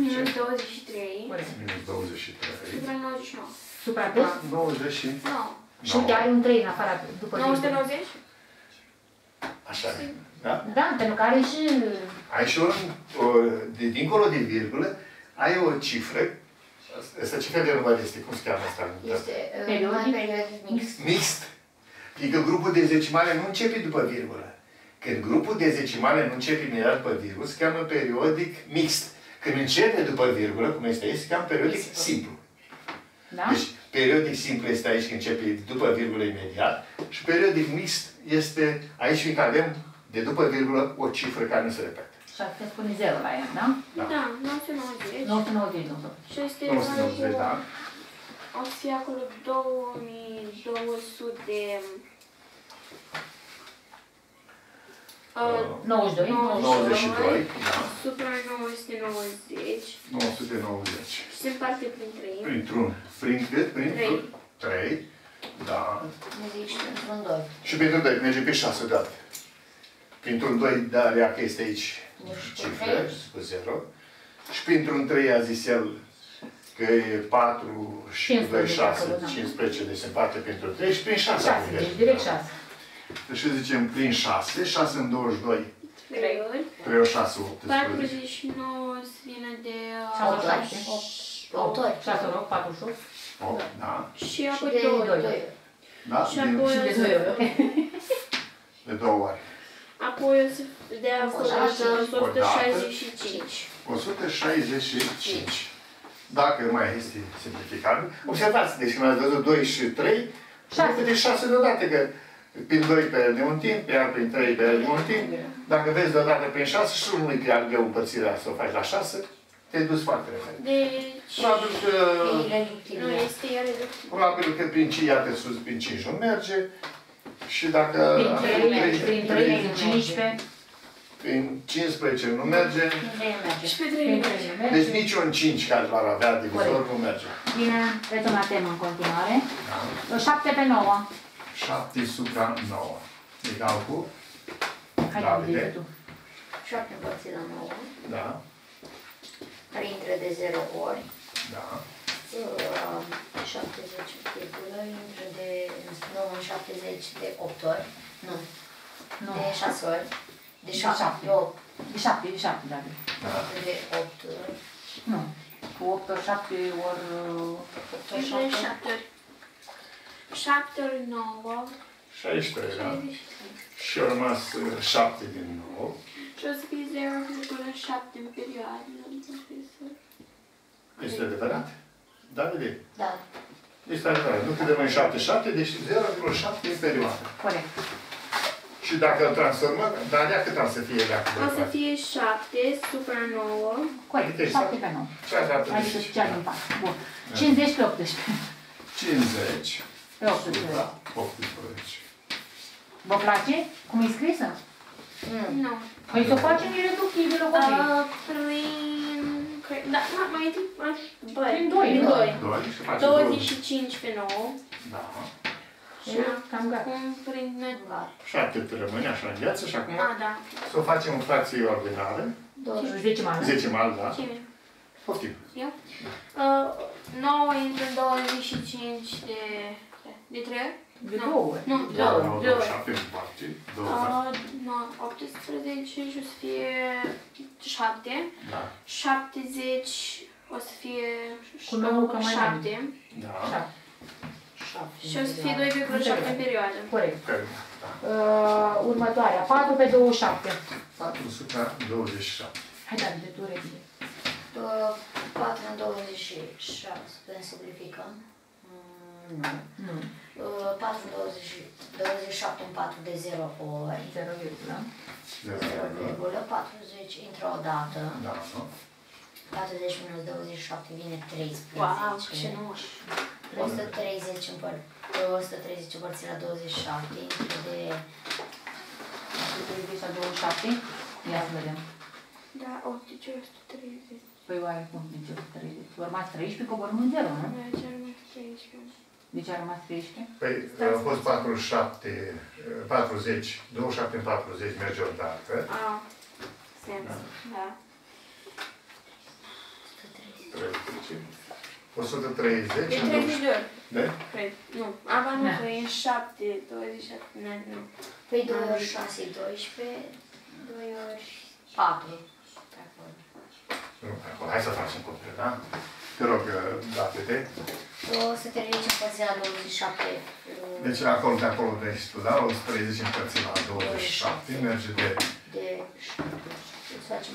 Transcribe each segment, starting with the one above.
Minus 23. Corect. Minus 23. Supra 99. Supra tot? 90 și... 9. Și uite, are un 3 în afara, după 990? Așa e. Da? Da, pentru că are și... Ai și un, o, de, dincolo de virgulă, ai o cifră, asta ce fel de număr este? Cum se cheamă asta? Este uh, Periodic? numai periodic mixt. Mixt. Adică grupul de zecimale nu începe după virgulă. Când grupul de zecimale nu începe imediat după virgulă, se cheamă periodic mixt. Când începe după virgulă, cum este aici, se cheamă periodic simplu. Da? Deci, periodic simplu este aici când începe după virgulă imediat și periodic mixt este aici fiindcă avem de după virgulă o cifră care nu se repetă. Și asta spune 0 la ea, da? Da. Da, 990. 990, nu tot. Și este 990, da? O să fie acolo 2200... Uh, 92, 92, da. Supra 990 990. și se împarte prin 3. Printr-un, prin cât? Prin Trei. 3. Da. Ne zic și într-un doi. Și pentru 2 merge pe 6 dată. Printr-un 2, dar ea că este aici Deci, cifre, trei. cu 0. Și printr-un 3 a zis el că e 4 și 2, 15 6, acolo, da. 15, deci se împarte pentru 3 și prin 6. 6, deci direct 6. Deci zicem prin 6, 6 în 22, 3 ori. 3 ori 6, 18. 49 să vină de... Sau Uh, șapte. Opt ori. 6 rog, 48. 8, da. și Și apoi de 2 doi ori. ori. Da? Și Din, apoi- Și de 2 ori, ok? de două ori. Apoi o să dea acolo Așa, 165. 165. Dacă mai este simplificabil. Observați, deci când ați văzut 2 și 3, Șase. nu de 6 deodată, că prin 2 pierde un timp, iar prin 3 pierde un timp. Dacă vezi deodată prin 6 și nu-i chiar greu împărțirea să o faci la 6, te-ai dus foarte repede. Deci... Probabil că, E Nu ireductibil. este iar reductibil. probabil că prin 5 iată sus, prin 5 nu merge. Și dacă Prin 3, prin 3, prin 15, prin 15 nu merge, Unde e merge? Și pe 3 prin 3 merge. nu merge. deci nici un 5 care l-ar avea divizor nu merge. Bine, trecem la temă în continuare. Da? 7 pe 9. 7 supra 9. Egal cu? Hai, Davide. Davide, tu. 7 împărțit la 9. Da, Care intră de 0 ori. da. Uh, 70 virgulă intră de 9 în 70 de 8 ori. Nu. Nu. De 6 ori. De De 7. șapte. De 8. De 7, de 7, David. da. De 8 ori. Nu. Cu 8 ori 7 ori... uh, 8 ori Deci 7. 7 ori. 7 ori 9. 16, da? 33. Și au rămas 7 din nou. Și o să fie 0,7 în perioadă. profesor. Este adevărat? Da, vede? Da. Este adevărat. Nu cât de mai 7, 7, deci 0,7 în perioadă. Corect. Și dacă îl transformăm, dar ea cât am să fie dacă O să fie 7 supra 9. Corect. Uite, 7 pe 9. Ce ar trebui Adică să cea din 4. Bun. 50 pe 18. 50 Pe 18. supra 18. Vă place? Cum e scrisă? Nu. Nu. Păi să o facem ireductibilă copii. Uh, prin... cre- Da, ma- mai întâi... aș- Băi, Prin doi, Prin nu? 2. 2 și face 25 pe 9. Da. Și E cam gata. acum prin... Gata. 7 te rămâne așa în viață și acum A, da. să o facem în fracție ordinară. 20. 10 mai, nu? Decimal, da? Ce e? Poftim. Eu? Uh, 9 intră 25 de... De 3 ori? De Nu. 2 ori. Nu, De două. două ori. două. 7 în parte. 2 Uh, nu, 18 și o să fie 7. Da. 70 o să fie Cu nouă că mai 7. Da. Șapte. 7. Și o să fie 2,7 în perioadă. Corect. Care? Da. Uh, următoarea. 4 pe 27. 4 supra 27. Hai, David, tu repede. 4 în 26. Putem simplificăm? Mm, Nu. Nu. Uh, 4 în 20, 27 în 4 de 0 ori. 0, virgulă. 0, 40 intră o dată. Da, nu? 40 minus 27 vine 13. Wow, ce nu 130 împăr- 130 împărțit la 27 intră de 130 la 27. Ia să vedem. Da, 80, 130. Păi oare cum? Deci 130. Urmați 13, coborâm în 0, nu? Mai ce mai 13. Deci a rămas 13? Păi, au fost 47, 40, 27 în 40 merge o dată. A, sens, da. da. 130. 130. De 30 de ori. Da? Nu, Ava nu, da. că e 7, 27, nu. nu. Păi 2 ori 6, 12, 2 ori 4. Nu, acolo, hai să facem copil, da? Te rog, uh, bate-te. 130 împărțit la 27. Deci acolo de acolo de studiat, 130 împărțit la 27, merge de... De... Să facem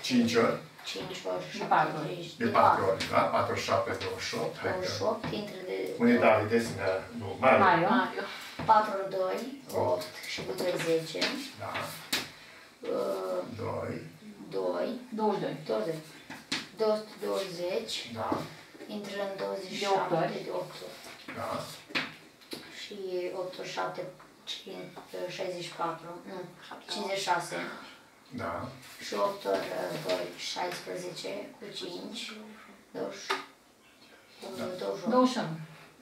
5 ori. 5 ori 7, 4 ori. De 4 ori, da? 47, 28. 28, intră de... Unitate de sine, nu, Mario. Mario. Mario. 4 ori 2, 8, 8. și cu 2, 10. Da. Uh, 2. 2. 22. 22. 220. Da intră în 27 De opt ori. de 8 ori. da, Și 8 ori 7, 64, nu, 56. da, Și 8 ori 2, 16, cu 5, 20, 28, 21.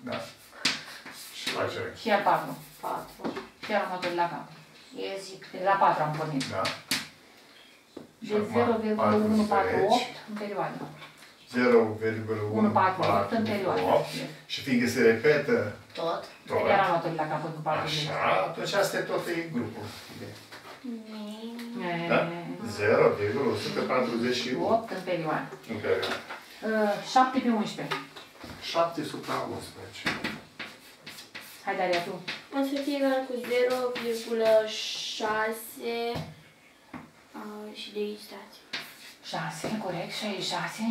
da. Și face, Și iar 4. 4. Și iar următorul la cap. Eu zic Deci la 4 am pornit. da, De 0,148 în perioadă. 148 în perioadă. 0,148 și fiindcă se repetă tot. tot, Iar următorul la capăt cu 40. așa, atunci asta e tot e grupul. E, Da? 0,141 8 în perioadă. în perioadă. Uh, 7 pe 11. 7 supra 11. Hai, Daria, tu. O să fie egal cu 0,6 uh, și de aici stați. 6, corect, 66,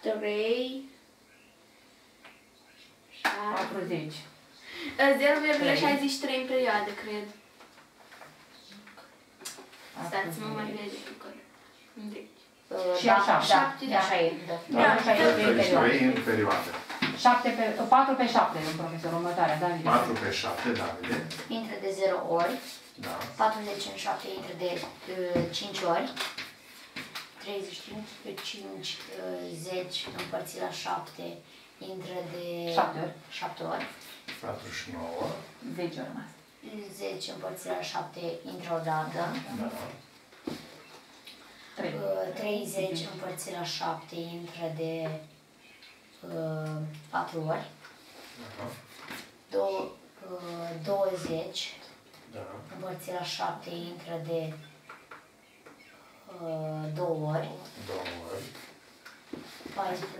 3 40. 0,63 în perioadă, cred. Stați, mă mai vede că... Deci. Uh, Și da, așa, da, șapte, da. așa e, da. Da, așa e pe perioadă. 33 în perioadă. 7 pe, 4 pe 7, domn profesor, următoarea, da, David. 4 pe 7, Davide. Intră de 0 ori, Da. 40 în 7 intră de uh, 5 ori, 35 pe 5, uh, 10 împărțit la 7 intră de Șapte ori. 7 ori, 49. 10 ori rămas. 10 împărțit la 7 intră o dată, Da. 3. uh, 30 împărțit la 7 intră de uh, 4 ori, Da. Dou- uh, 20 Da. împărțit la 7 intră de uh, 2 ori, 2 ori. 14,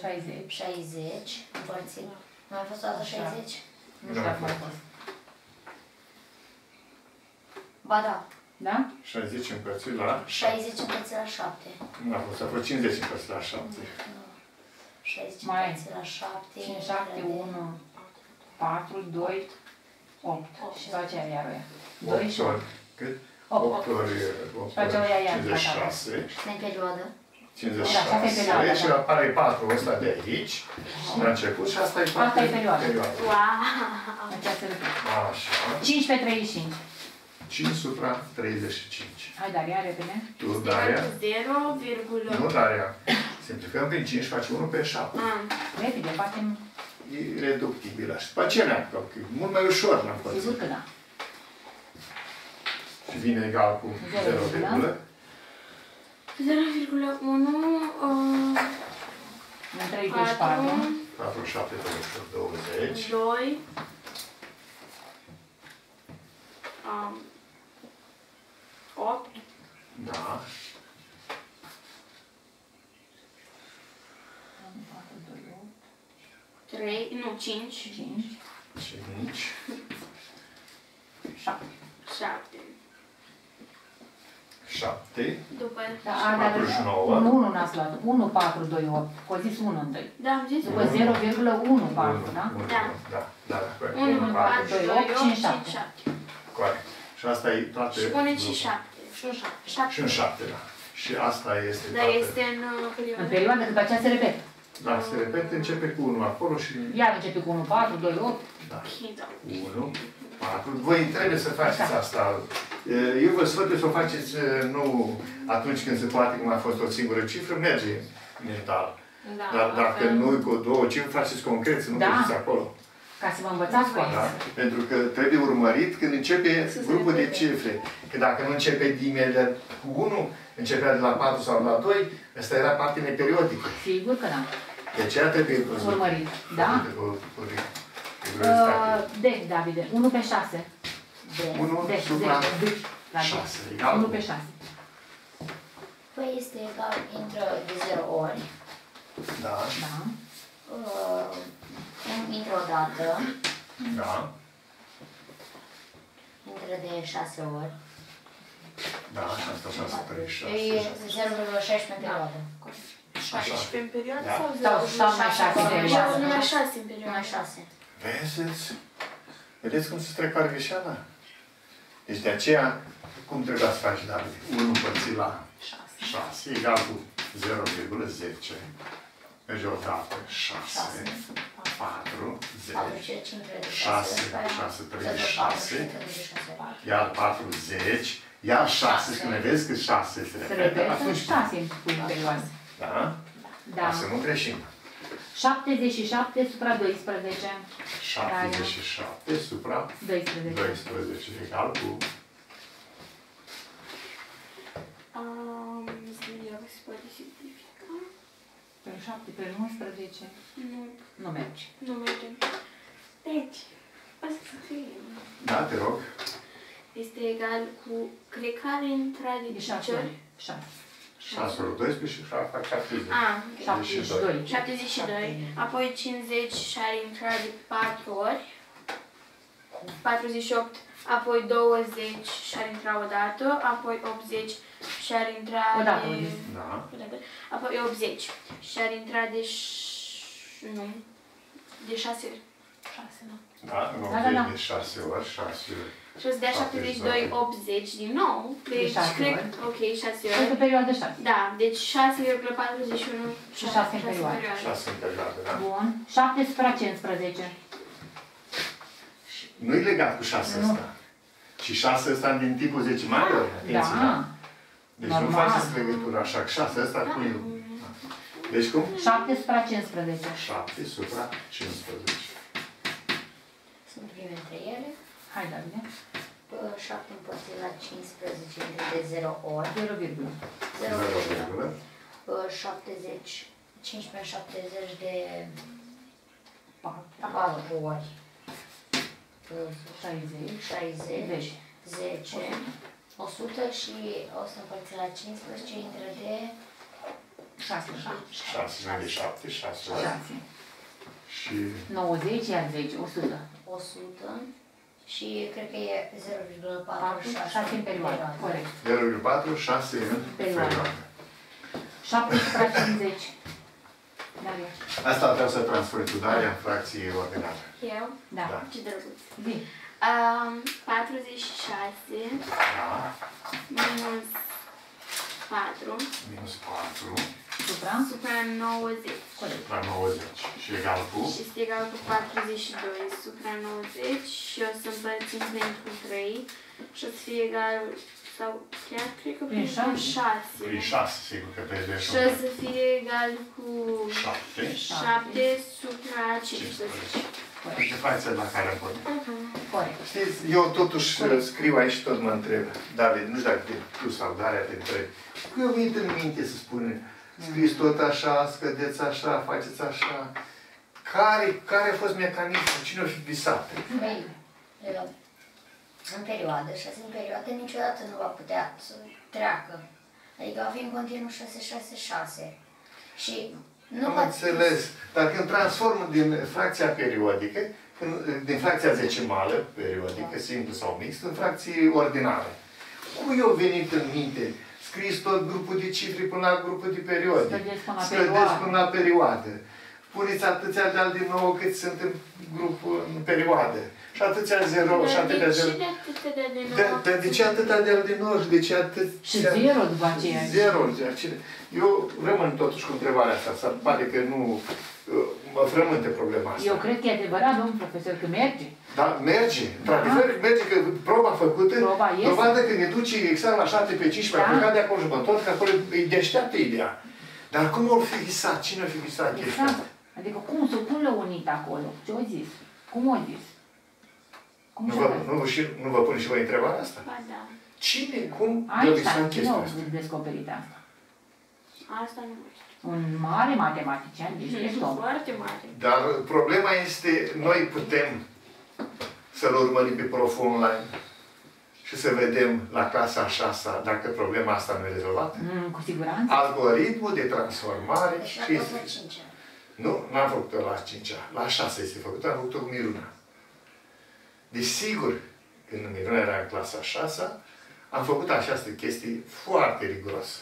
60. 60 împărțit. Nu a fost toată 60? Nu știu dacă mai a fost. Ba da, Da? 60 împărțit la 60 împărțit la 7. Nu a fost, a fost 50 împărțit la 7. 60 Mai ai. împărțit la 7. 5, 7, 1, 4, 2, 8. Și face aia iar oia. 2 și 8 8. ori. Cât? 8. 8 ori, 8 face o ea iar, 56. În perioadă. 56 Da, asta e perioada, și da. apare 4 ăsta de aici, la început și asta e Asta e perioada. Wow! Aceea se repede. Așa. 5 pe 35. 5 supra 35. Hai, Daria, repede. Tu, Egal Daria? cu 0, virgulă... Nu, Daria. Simplificăm prin 5 faci 1 pe 7. Ah, Repede, facem... E reductibil așa. După aceea ne-am că e mult mai ușor la Sigur învățat. că da. Și vine egal cu Zero 0, virgulă. 0,1, uh, În 34. 4, 4, 7, 20. 2, um, 8, Da. 3, nu, 5, 5, 5. 7. 7. 7. După... Da, a, dar 49. 1, 1 n-ați luat. 1, 4, 2, 8. Că zis 1 întâi. Da, am zis După 0,14, da? Da. Da, da, da, corect. 1, 1, 4, 4, 2, 2, 8, 5, 5, 7. 7. corect. Și asta e toate... Și pune și grupul. 7. Și un 7. Și în 7, da. Și asta este Dar toată. este în uh, În perioadă. perioadă, după aceea se repetă. Da, se repete, începe cu 1 acolo și... Iar începe cu 1, 4, 2, 8. Da. Da. 1, 4. Voi trebuie să faceți asta. Eu vă sfătui să o faceți nu atunci când se poate, cum a fost o singură cifră, merge mental. Da, Dar dacă altfel- nu cu două cifre, faceți concret, să nu Da. mergeți acolo. Ca să vă învățați cu Da? asta. Pentru că trebuie urmărit când începe Să se grupul de repete. cifre. Că dacă nu începe imediat cu 1, începea de la 4 sau la 2, asta era parte neperiodică. Sigur că da. De aceea trebuie văzut. Urmărit. Da? Cu, cu, cu, cu riguritate. Uh, deci, Davide, 1 pe 6. De. Unu Deci, supra deci, deci, șase, egal 1 cu- pe 6. Păi este egal, intră de 0 ori. Da, Da. Uh, intră o dată, da, intră de 6 ori. da, și asta 6, 3, 6. E 0,16 pe perioadă. 16 în perioadă Da. sau Sau- sau mai șase în perioadă. Sau numai 6 în perioadă. Numai 6. Vedeți? Vedeți cum se strecoară greșeala? Deci de aceea, cum trebuia să faci, David? 1 împărțit la 6 egal cu 0,10. Merge o dată, 6, 4, 10, 6, 6, 3, 6, iar 40, iar 6, când vezi că 6 se Se repete, repetă atunci, 6 în perioadă. da? Da. Ca să nu greșim. 77 supra 12. 77 supra 12. 12 egal cu Um, Ziua se poate simplifica. Pe 7 pe 11 Nu, nu merge. nu mergem. Deci, o să fie. Da, te rog. Este egal cu crecare intrare E de 6 picior. ori. 6. 6 ori 12 și 6 fac 70. Ah, 72. 72, apoi 50 și ar intra de 4 ori, 48, apoi 20 și ar intra o dată, apoi 80 și ar intra O dată, de... o zi. Da. o dată, apoi 80 și ar intra de... ș- nu, de 6 ori. 6, nu. Da, în Da, da, da. 80 de 6 ori, 6 ori. Și o să dea 72, 80 din nou. Deci, șase cred, ori. ok, 6 Și pe ori. perioadă 6. Da, deci 6,41 Și șase în perioadă. 6 în perioadă, da? Bun. 7 supra 15. Nu-i legat cu 6 Nu. ăsta. Și 6 ăsta din tipul zecimale? Atenție, Da. Deci nu Normal. faceți legătura așa, 6 ăsta cu el. Deci cum? 7 supra 15. 7 supra 15. Sunt prime între ele. Hai, Davide. 7 împărțit la 15 intră de 0 ori. 0, virgulă. 0, 0, 70, 15 70 de 4, 4 ori. 60, 60, 10. 10, 100 și 100 împărțit la 15 intră de 6, 6 mai de 7, 6 ori. 6. Și 90, iar 10, 100. 100 și cred că e 0,46 4, 6 în perioadă. Corect. 0,4, 6 în Perioadă. perioadă. 7 supra 50. Daria. Asta vreau să transfer tu, Daria, în fracție ordinară. Eu? Da. Da. Ce drăguț. Zi. Um, 46 Da, minus 4 minus 4 Supra. supra 90 Corect. la 90 și egal cu și este egal cu 42 supra 90 și o să împărțim pentru 3 și o să fie egal sau chiar cred că Prin prin șase. 6 prin 6, sigur că pe și o să fie egal cu 7. 7 supra 15 Deci fracția la care am vorbit. Corect. Știți, eu totuși scriu aici și tot mă întreb, David, nu știu dacă te- tu sau Daria te întreb, cu eu venit în minte să spune, scrieți tot așa, scădeți așa, faceți așa. Care, care a fost mecanismul? Cine a fi visat? Păi, uh, în perioadă, 6 în perioadă, niciodată nu va putea să treacă. Adică va fi în continuu 6-6-6. Și nu Am va înțeles. Dar când transform din fracția periodică, când, din fracția decimală, periodică, simplu sau mixt, în fracții ordinare. Cum eu venit în minte? Scris tot grupul de cifre până la grupul de periodic. Scădeți până la Scădeți perioadă. până la perioadă. Puneți atâția de al din nou cât sunt în grupul în perioadă. Și atâția zero, și Dar atâtea de zero. ce de atâtea de de De, nouă? de, de ce atâta de al din nou și de ce atât... Și zero după aceea. Zero. de aceea. Eu rămân totuși cu întrebarea asta. Să pare că nu uh, mă frământe problema asta. Eu cred că e adevărat, domnul profesor, că merge. Da, merge. Într-adevăr, merge că proba făcută, Proba este. dovadă că ne duce exact la 7 pe 15, Da. am plecat de acolo și mă întorc, că acolo e deșteaptă ideea. Dar cum au fi visat? Cine a fi visat chestia Exact. asta? Adică cum să pun la unit acolo? Ce au zis? Cum au zis? Cum Nu să vă, văd? nu, și, nu vă pune și voi întrebarea asta? Ba da. Cine, cum a Aici, visat cine chestia au asta? descoperit asta? Asta nu mai știu. Un mare matematician, deci ești om. Foarte mare. Dar problema este, noi putem să-l urmărim pe prof online și să vedem la clasa a șasea dacă problema asta nu e rezolvată. Mm, cu siguranță. Algoritmul de transformare Deci și a fost la 5 Nu, n-am făcut-o la 5 La 6 este făcută, am făcut-o cu Miruna. Desigur, când Miruna era în clasa a 6 am făcut această chestie foarte riguros.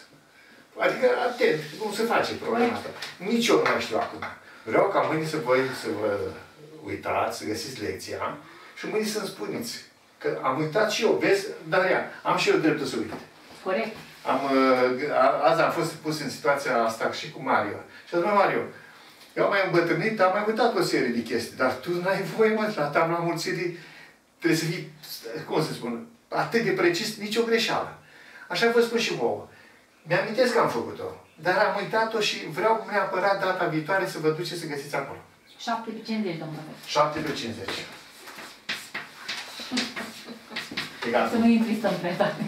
Adică atent, cum se face problema asta. Nici eu nu mai știu acum. Vreau ca mâine să voi să vă uitați, să găsiți lecția și mâine să-mi spuneți. Că am uitat și eu, vezi, Daria, am și eu dreptul să uit. Corect. Am, uh, a- azi am fost pus în situația asta și cu Mario. Și am zis, "Mă, Mario, eu am mai îmbătrânit, am mai uitat o serie de chestii, dar tu n-ai voie, mă, la tabla mulțirii trebuie să fii, cum să spun, atât de precis, nicio greșeală. Așa vă spun și vouă. Mi-amintesc că am făcut-o, dar am uitat-o și vreau neapărat data viitoare să vă duceți să găsiți acolo. 7 pe 50, domnul profesor. 7 pe 50. Egal. Să nu intri stăm prea tare.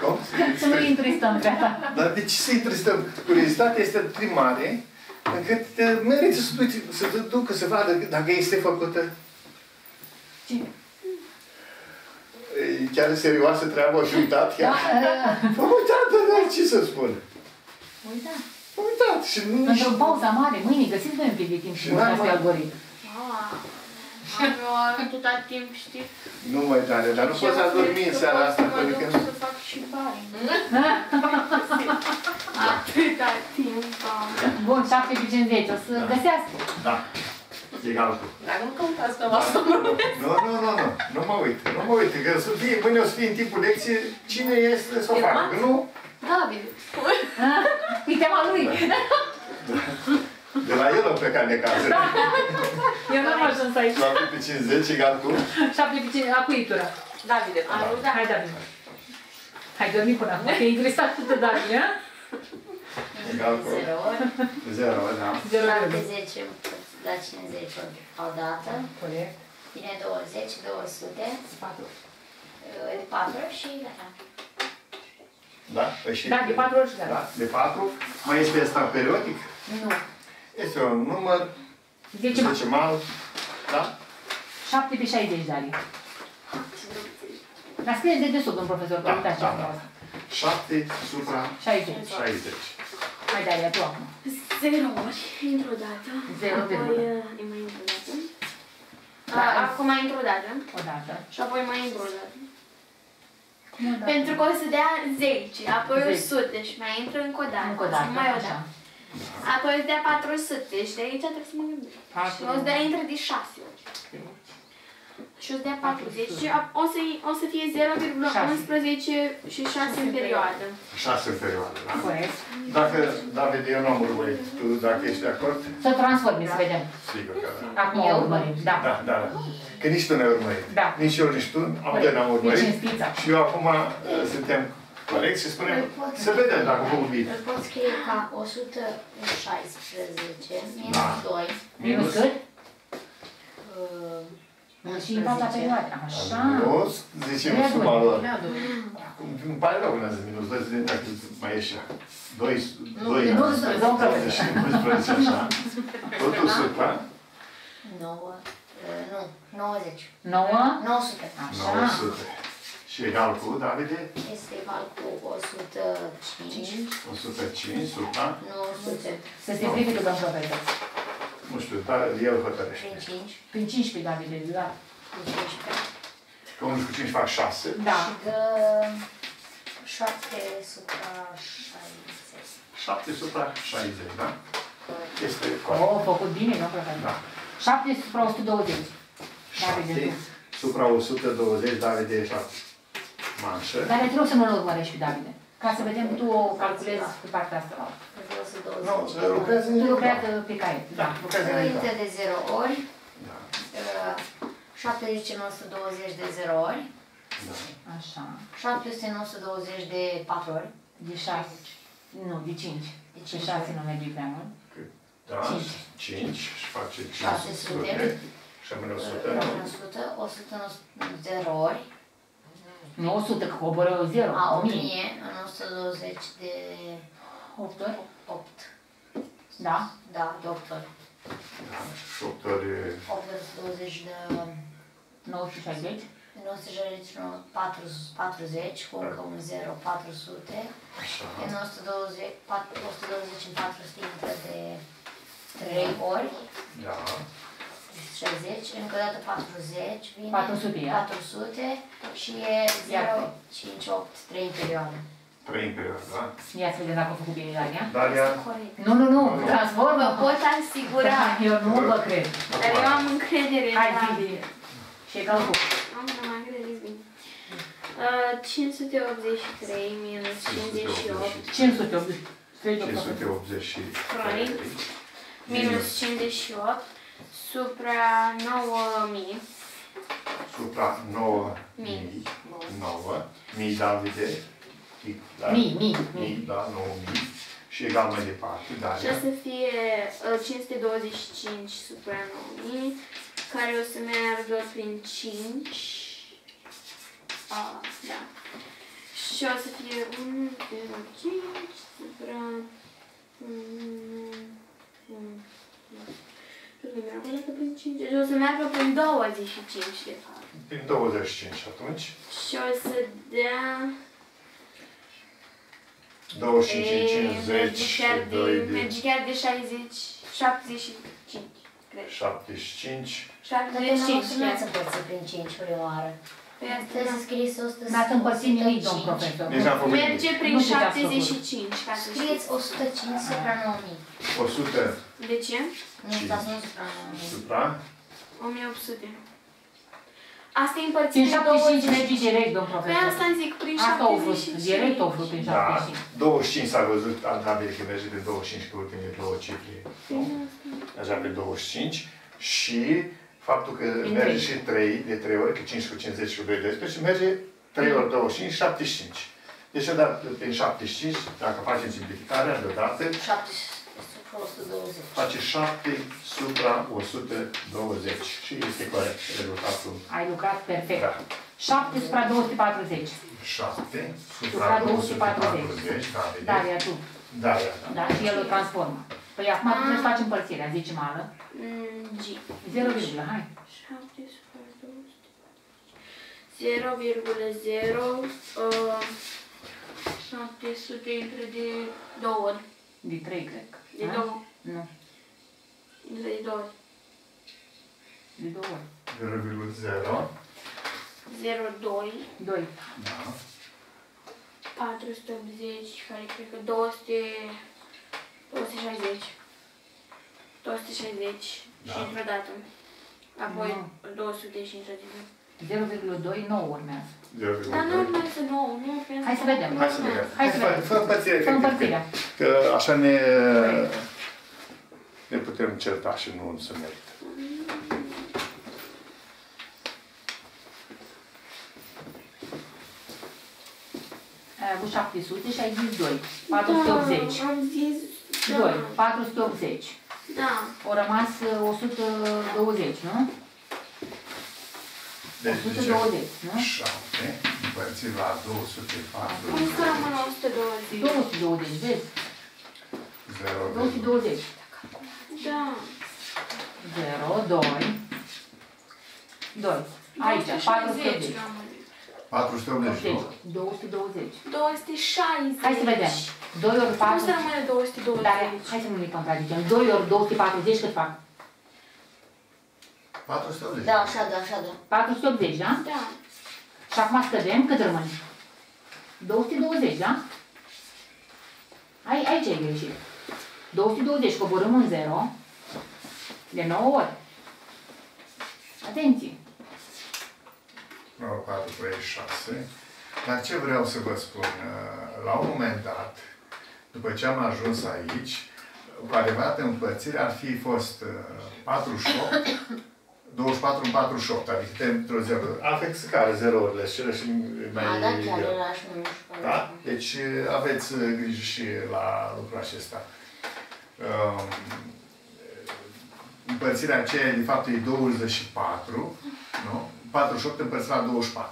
Cum? Să nu intri stăm prea tare. Dar de ce să-i tristăm? Curiozitatea este atât de mare, încât uh, merită să, duci, să te ducă, să vadă dacă este făcută. Cine? E chiar serioasă treaba și uitat Da, chiar. Am uitat, dar ce să spun? uita. Am uitat și nu... Într-o pauză mare, mâine găsiți voi un pic de timp și Și vă n-am dați pe mai- algoritm. Mama, am eu atâta timp, știi? Nu mai tare, dar nu Și poți eu să dormi cred în că seara pot asta, să mă pentru că duc nu... să fac și bani. Atâta timp am. Bun, 7 pe 50, o să găsească. Da. Egal cu. Dacă nu căutați pe asta, Nu, nu, nu, nu, nu mă uit, nu mă uit, că să fie, mâine o să fie în timpul lecției, cine este să o facă, că nu, David. Uite mă lui. de la el o plecat de casă. Eu n-am ajuns aici. 7 pe 50 egal cu 7 pe 50, acum e tura. Davide. Da. Hai, David. Hai, dormi până acum, că e interesat cu te David, ha? egal cu 0 ori, 0, da. 0 la de 10 la 50 ori o dată, Corect. vine 20, 200, 4. de 4 și gata. Da? Păi și Da, de 4 ori și Da? gata. De 4. Mai este asta periodic? Nu. Este un număr Decimal. decimal. Da? 7 pe 60, Dali. Dar scrie de desubt, domn profesor, că Da, uitați da, ce da. am 7 supra 60. 60. Hai, Dalia, tu acum. Zero ori, într o dată. Zero, apoi virgulă. uh, îi mai într o dată. Da, A, acum mai într o dată. O dată. Și apoi mai într o dată. Cum o dată? Pentru că o să dea 10, apoi Zece. 100 și mai intră încă o dată. Încă o și dată, mai o așa. dată. Apoi o să dea 400 și de aici trebuie să mă gândesc. Și o să dea intră de 6 ori. Și o să dea 40 și a- o să, o să fie 0,11 și 6 în perioadă. 6 în perioadă, da? Corect. Dacă, David, eu nu am urmărit. Tu, dacă ești de acord? Să transformi, să vedem. Sigur că da. Acum o urmărim. Da. Da, da, da. Că nici tu n-ai urmărit. Da. Nici eu, nici tu. Amândoi n-am Deci urmărit. în spița. Și eu acum uh, suntem corecți și spunem să vedem dacă vom bine. Îl pot scrie ca 116 minus Da. 2. Minus cât? uh, Și în fața perioadei. Așa. Minus, zicem Minus suma doi. lor. Acum îmi pare rău când am zis minus 2, să vedem dacă mai ieșea. 2, 2, nu, domnul profesor. 12, așa. Totul supra. 9, nu, 90. 9. 900. Așa. 900. Și egal cu, Davide? Este egal cu 105, 105 supra. 900 Să se simplifică, domnul profesor. Nu știu, dar el hotărăște. prin 5, Prin 15, David, da. prin 15. Că 1 cu 5 fac 6. Da. Și dă 7 supra 60. 7 supra 60, da? Este O, corect. făcut bine, domnul profesor. Da. 7 supra 120. David, 7 tu. supra 120, Davide, 7. Manșă. Dar te rog să nu-l urmărești pe David. Ca să vedem că tu o calculezi pe partea asta. Vreau să Nu, 20. lucrează în Tu lucrează pe caiet. Da, lucrează în Înainte de 0 ori, Da, uh, 70 în 120 de 0 ori, da. Așa. 700 în 120 de 4 ori, De 6. Nu, de 5. De De cinci 6 ori. nu merge prea mult. Da, Cinci. 5 și face 600. 500. Și rămâne 100. rămâne 100, 100 în 0 ori, Nu 100, că coboră 0. a 1000. 1000 în 120 de 8 ori. 8. Da? Da, doctor. Da. Și 8 ori 8 ori 20 de 960. 969, 40, cu încă un 0, 400. așa. Din 120, 4, 120 în 400 intră de 3 ori, Da. 60, încă o dată 40, vine 400, ia. 400 și e 0, Iată. 5, 8, 3 în perioadă. 3 în perioadă, da? Ia să vedem dacă a făcut bine Daria. Daria, Corect. Nu, nu, nu, Nu. transformă. Vă pot asigura. Eu nu vă cred. Dar eu am încredere în Hai, David. zi, zi. Și egal cu. Am să mă gândesc bine. Uh, 583 minus 58 583. 583 minus 58 supra 9000 supra 9000, 9, mii Davide, da? Mii, mii, mii, mii. da, 9000 și egal mai departe, și Daria. o să fie uh, 525 supra 9000 care o să meargă prin 5 ah, da și o să fie 1, 0, 5 supra mm, mm, și o să meargă o dată prin 5 deci o să meargă prin 25 de fapt Prin 25 atunci, și o să dea 25 în e, 50 merge și chiar 2 de, de merge chiar de 60, 75, cred. 75. Dar de nu 75 să chiar. nu împărțit prin 5 prima oară. Pe asta, Trebuie da. să scrieți 100 N-ați împărțit nimic, domn 105. profesor. Deci am făcut Merge prin Nu știu ce ați făcut. 75, ca să Scrieți știți. 105 supra 9000. 100 De ce? Nu stați nu supra 9000. supra 1800. Asta e împărțit Prin pe 75 merge 20. direct, domn Pe profesor. asta îmi zic, prin Asta au vrut, 75. direct au vrut prin Da, 75. 25 s-a văzut, David, că merge pe 25, că ultimele două cifre. nu? Deja pe 25. Și faptul că Prin merge trei. și 3 de 3 ori, că 5 cu 50 cu 2 12, merge 3 ori 25, 75. Deci odată prin 75, dacă facem simplificarea deodată, 7 supra 120. face 7 supra 120 și este corect rezultatul. Ai lucrat perfect. Da. 7 supra 240. 7 Supra supra 240. 240, da, vedeți? Daria, tu. Da, da, da. Da, și el o transformă. Păi acum trebuie să facem împărțirea decimală. Mm, G. 0, hai. 7 supra 200. 0,0 uh, 700 intră de 2 ori. De 3, cred. De Da? 2. Nu, Intră de 2 ori. de 2 ori. 0,0. 0,2. 2. Da. 480, care cred că 200, 260. 260 și Da. într-o dată. Apoi Nu. 200 și într-o dată. 0,2, 9 urmează. 0,2. Dar nu urmează nou, nu urmează Hai să vedem. Hai să vedem. Hai să vedem. Fă împărțire Fă efectiv, împărțirea. Că, că așa ne, ne putem certa și nu se merită. Ai avut 700 și ai zis 2. 480. Da, am zis, da. 2. 480. Da. Au rămas uh, 120, nu? Deci, 120, nu? 7 împărțit la 240. Cum să rămână 120? 220, vezi? 0, 220. Da. 0, 2. 2. Aici, 260 480. rămâne. 480, nu? 220. 260. Hai să vedem. 2 ori Cum 4. să rămâne 220? Dar hai să nu ne contradicem. 2 ori 240 cât fac? 480. Da, așa, da, așa, da. 480, da? Da. Și acum scădem, cât rămâne? 220, da? Ai, aici ai greșit. 220 coborâm în 0 de 9 ori. Atenție! 9, 4, 3, 6. Dar ce vreau să vă spun? uh, La un moment dat, după ce am ajuns aici, cu adevărat împărțirea ar fi fost uh, 48, 24 în 48, adică într-o 0. Altfel care 0-urile și cele și mai... A, da, chiar era și nu știu. Da? Deci uh, aveți uh, grijă și la lucrul acesta. Um, Împărțirea aceea, de fapt, e 24, nu? 48 împărțit la 24.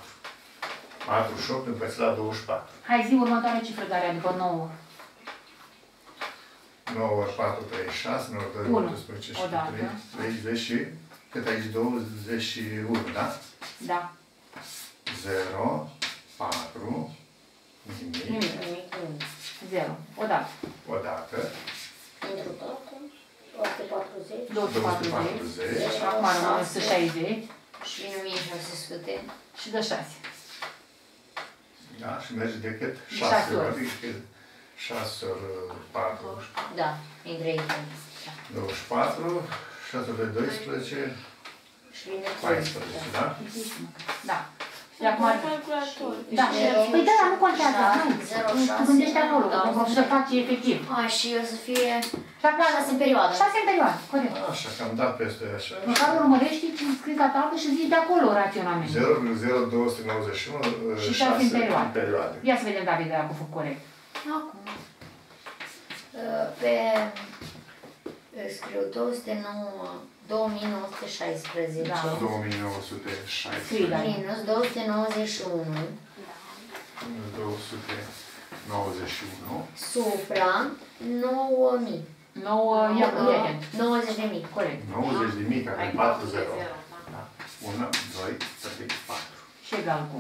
48 împărțit la 24. Hai zi următoarea cifră care după 9. 9 ori 4, 36, 9 ori 2, Unu. 18 și Odată. 3, 30 și... Cât aici? 21, da? Da. 0, 4, nimic, Nimic. Nimic, nimic. Zero. Odată. odată, Într-o toată, 140 240. 240, Și acum rămân 160 și 1600. și de 6. da? Și merge de cât? Șase 6 ori. ori, adică 6 ori 4, Da, între ei. 24, 6 ori 12, Și vine 14, da? Da. Și acum... calculator. Da, păi da, nu contează, Șase, nu. zero, Tu șase, gândești acolo, da. cum să faci efectiv. A, și o să fie Și acum... șase în perioadă. Șase în perioadă, corect. Așa, că am dat peste așa. Măcar urmărești, scrii catalogul și zici de acolo raționamentul. 0,0291 Și șase în 6 perioadă. în perioadă. Ia să vedem, David, dacă a făcut corect. Acum. Uh, Pe uh, scriu 209, 2916 Da. 2916. Scrii, da. minus 291 291. supra 9000. 9, ia cu prieten. 90 de mii. Corect. 90 de mii, care Ai e 4 4 de 0. 0. Da. 1, 2, 3, 4. Și egal cu...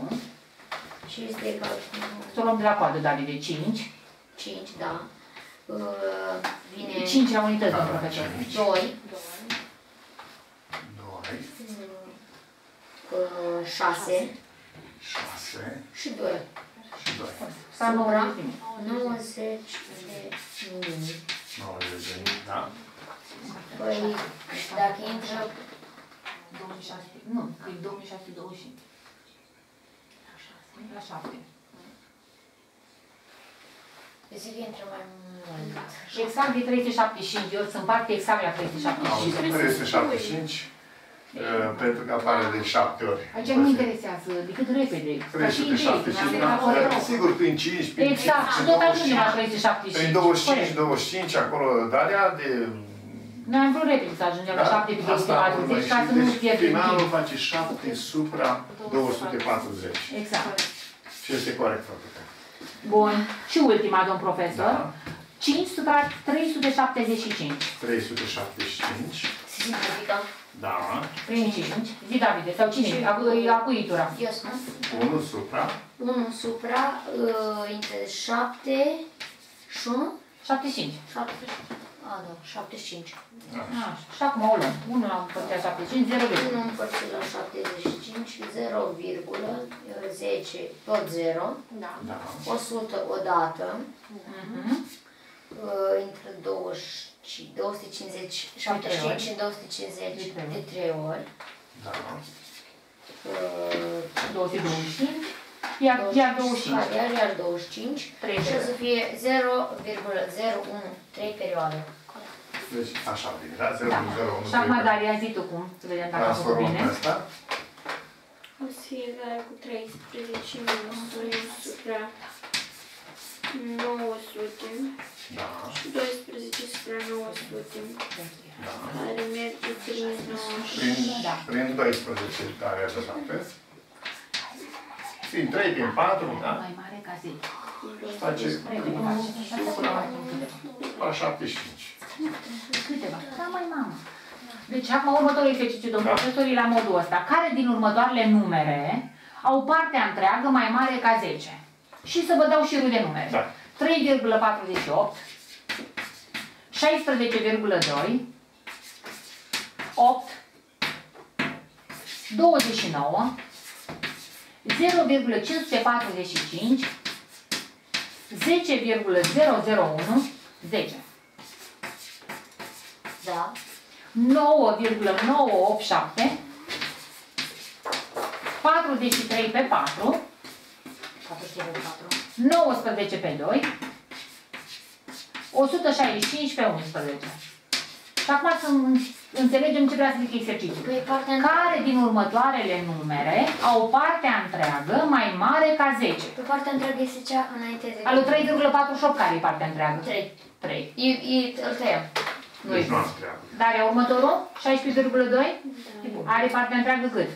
Și este egal cu Să o luăm de la coadă, David, de 5. 5, da. Uh, Vine 5 la unități, Da, domnul da, profesor. cinci. 2, 2, 6 6 și 2. și 2. S-a nouă Supra de mii. 90 de mii. 90 de mii, da? Păi, dacă intră 2600, nu, e 2625. La 7. Zic că intră mai mult. Exact de 375 de ori, se împarte exact la 375. 375 uh, pentru că apare de 7 ori. Aici nu mă interesează decât repede. Ca și idei, 375, da, da? corect. Sigur, prin 5, prin Exact, și 5, tot prin ajungem la 25. 375. Prin 25, Corect. 25, acolo Daria de... Noi am vrut repede să ajungem la 7 pe Da? Asta urmă 240 ca și să nu deci pierdem finalul timp. face 7 supra 240. Exact. Și este corect făcut. Bun. Și ultima, domn profesor. Da. 5 supra 375. 375. Se simplifică. Da. Prin 5. Zi, Davide, sau cine? Acu, acuitura. Eu spun. 1 supra 1 supra, uh, intră 7 și 1? 75. 7. A, da, 75. Așa. Și acum o luăm. 1 la împărțirea 75, 0 1 împărțit la 75, 0, virgulă, 10, tot 0, Da. Da. 100 odată, Mhm. uh, intră 20, 250, 75 și 250 De trei ori. de 3 ori. Da. Uh, 225. Iar, iar 25. Iar, iar, iar 25. Trei și o să fie 0,013 perioade. Deci așa bine, da? 0, Da. 0, 1, Și acum, Daria, zi tu cum, să vedem dacă a făcut Transformăm bine. pe asta. O să fie egal cu 13 minus 2 supra 900 Da. și 12 supra 900 Da. care merge prin 9 Prin, Da. prin 12 Daria de dată. Prin 3, prin 4, da? Mai mare ca 10. Face Repede face. la 75. Câteva. Da, mai mamă. Deci acum următorul exercițiu, domnul Da. profesor, e la modul ăsta. Care din următoarele numere au partea întreagă mai mare ca 10? Și să vă dau șirul de numere. Da. 3,48 16,2 8 29 0,545 10,001 10 Da? 9,987 43 pe 4 19 pe 2 165 pe 11 Și acum să înțelegem ce vrea să zic exercițiul. Păi partea Care din următoarele numere au partea întreagă mai mare ca 10? Pe partea întreagă este cea înainte de... Alu 3,48 care e partea întreagă? 3. 3. E, e, îl tăiem. Nu Deci e nu am treabă. Dar e următorul? 16,2? Are partea întreagă cât?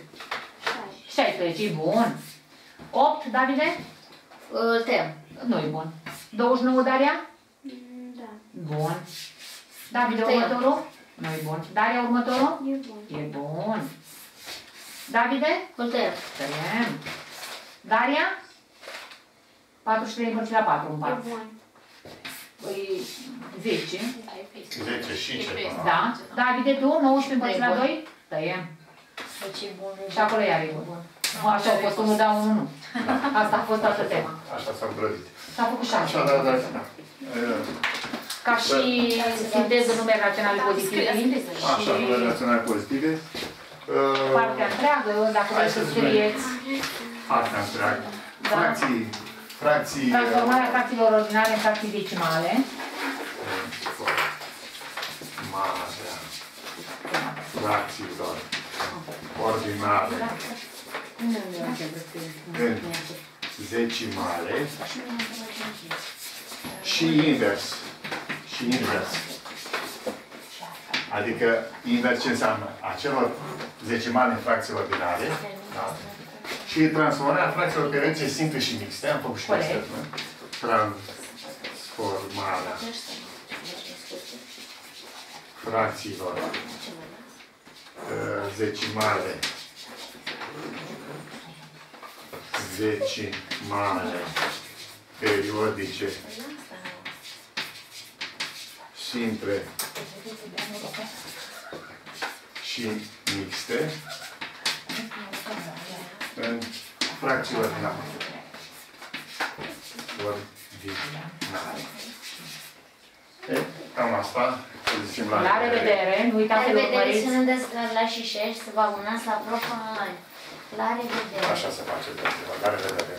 16, e bun. 8, Davide? Îl tăiem. Nu e bun. 29, Daria? Da. Da. Bun. David, Tăiem. următorul? Nu e bun. Daria, următorul? E bun. E bun. Davide? Îl tăiem. Tăiem. Daria? 43 împărțit la 4 în E part. bun. Păi 10. 10 și ceva. Da. Davide, tu? 19 împărțit la Bun. 2? Tăiem. Deci e bun. e Și acolo iar e bun. Așa a fost unul, da, unul nu. Asta a fost altă temă. Așa s-a grădit. S-a făcut șase. Așa, da, da. da. E, Ca și sinteză numere raționale pozitive. Așa, Și numere raționale pozitive. Uh, partea întreagă, dacă Hai vreți să să scrieți. Partea întreagă. Da. Fracții, fracții... Transformarea fracțiilor ordinare în fracții decimale. Marea fracțiilor ordinare în decimale și invers. Și invers. Adică invers ce înseamnă? Acelor decimale în fracții ordinare. Da? Și transformarea fracțiilor periodice simple și mixte. Am făcut și Corect. testul, nu? Transformarea fracțiilor uh, decimale decimale periodice simple și mixte în fracții ordinare. Ordinare. E, cam asta, să zicem la La revedere, nu uitați La să vă revedere, urmăriți. să nu dați la și share, să vă abonați la Prof Online. La revedere! Așa se face, da, la revedere.